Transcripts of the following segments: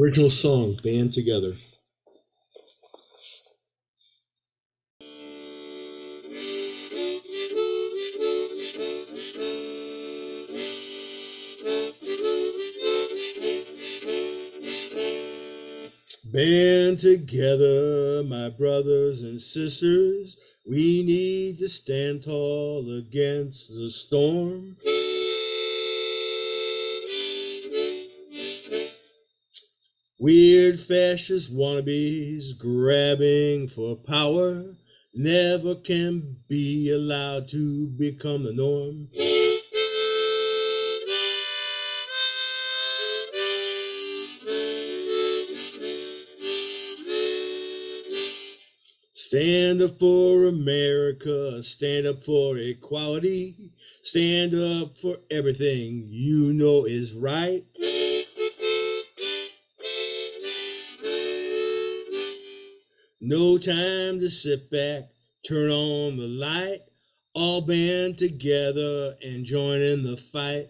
Original song, Band Together. Band together, my brothers and sisters. We need to stand tall against the storm. Weird fascist wannabes grabbing for power never can be allowed to become the norm. Stand up for America, stand up for equality, stand up for everything you know is right. No time to sit back, turn on the light, all band together and join in the fight.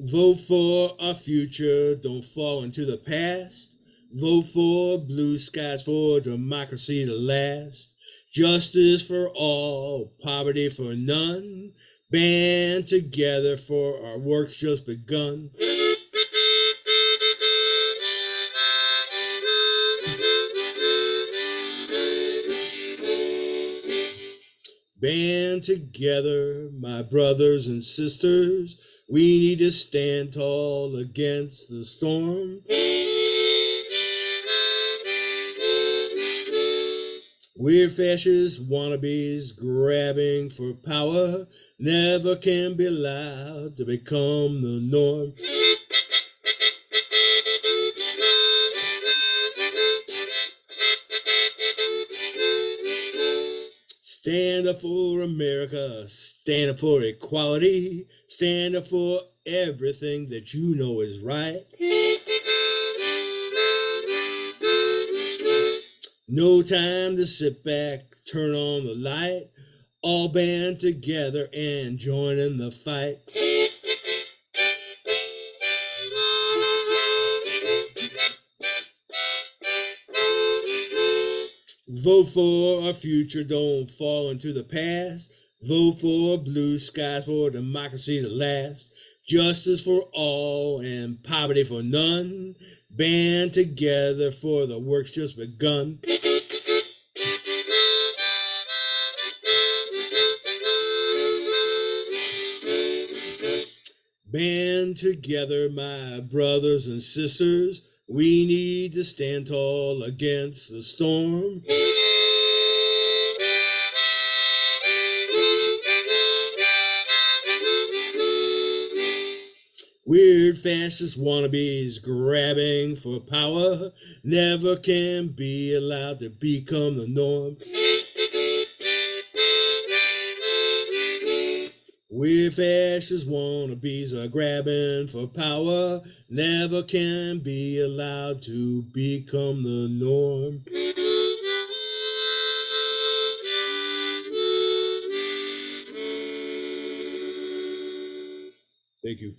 Vote for our future, don't fall into the past. Vote for blue skies for democracy to last. Justice for all, poverty for none. Band together for our work's just begun. Band together, my brothers and sisters. We need to stand tall against the storm. Weird fascist wannabes grabbing for power never can be allowed to become the norm. Stand up for America, stand up for equality, stand up for everything that you know is right. No time to sit back, turn on the light, all band together and join in the fight. Vote for our future, don't fall into the past. Vote for blue skies for democracy to last. Justice for all and poverty for none. Band together for the work's just begun. Band together, my brothers and sisters. We need to stand tall against the storm. Weird fascist wannabes grabbing for power never can be allowed to become the norm. Weird fascist wannabes are grabbing for power never can be allowed to become the norm. Thank you.